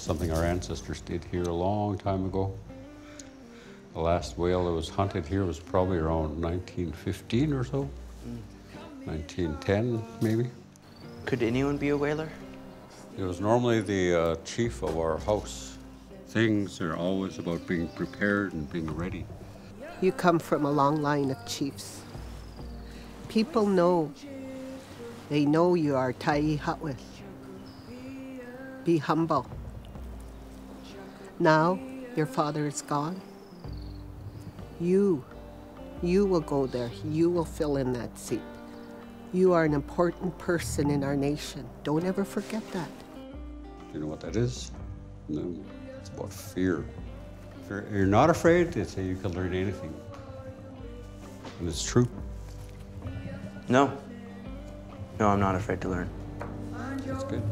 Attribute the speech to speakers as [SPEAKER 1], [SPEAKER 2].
[SPEAKER 1] something our ancestors did here a long time ago. The last whale that was hunted here was probably around 1915 or so, 1910 maybe.
[SPEAKER 2] Could anyone be a whaler?
[SPEAKER 1] It was normally the uh, chief of our house. Things are always about being prepared and being ready.
[SPEAKER 3] You come from a long line of chiefs. People know. They know you are Tai Hatwith. Be humble. Now your father is gone. You, you will go there. You will fill in that seat. You are an important person in our nation. Don't ever forget that.
[SPEAKER 1] Do you know what that is? No, it's about fear. If you're, you're not afraid, they say you can learn anything. And it's true.
[SPEAKER 2] No. No, I'm not afraid to learn.
[SPEAKER 1] That's good.